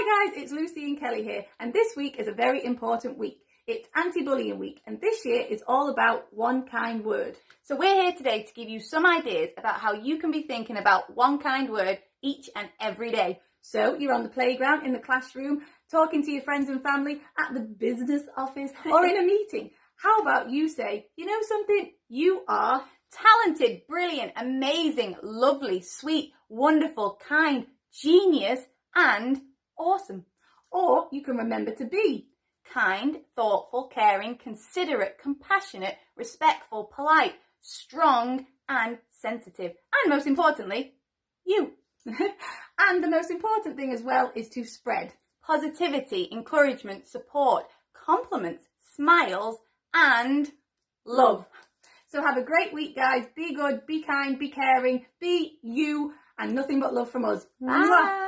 Hi guys, it's Lucy and Kelly here, and this week is a very important week. It's anti-bullying week, and this year is all about one kind word. So we're here today to give you some ideas about how you can be thinking about one kind word each and every day. So you're on the playground, in the classroom, talking to your friends and family, at the business office, or in a meeting. How about you say, you know something? You are talented, brilliant, amazing, lovely, sweet, wonderful, kind, genius, and awesome. Or you can remember to be kind, thoughtful, caring, considerate, compassionate, respectful, polite, strong, and sensitive. And most importantly, you. and the most important thing as well is to spread positivity, encouragement, support, compliments, smiles, and love. So have a great week, guys. Be good, be kind, be caring, be you, and nothing but love from us. Bye.